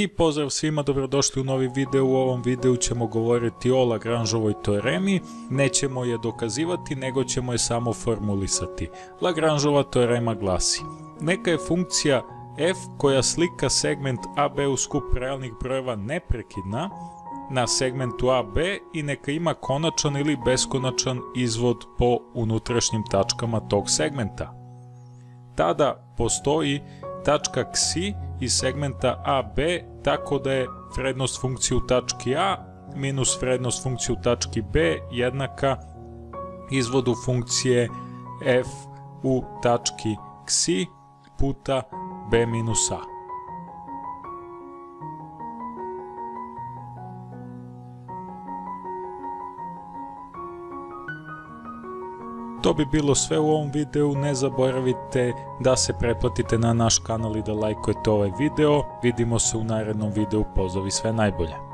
I pozdrav svima, dobrodošli u novi video. U ovom videu ćemo govoriti o Lagrangeovoj teoremi. Nećemo je dokazivati, nego ćemo je samo formulisati. Lagrangeova teorema glasi. Neka je funkcija f koja slika segment AB u skup realnih brojeva neprekidna na segmentu AB i neka ima konačan ili beskonačan izvod po unutrašnjim tačkama tog segmenta. Tada postoji tačka ksi iz segmenta AB tako da je vrednost funkcije u tački A minus vrednost funkcije u tački B jednaka izvodu funkcije f u tački ksi puta b minus a. To bi bilo sve u ovom videu, ne zaboravite da se pretplatite na naš kanal i da lajkujete ovaj video. Vidimo se u narednom videu, pozdrav i sve najbolje.